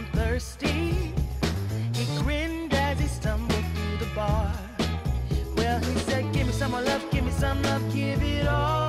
I'm thirsty. He grinned as he stumbled through the bar. Well, he said, Give me some more love, give me some love, give it all.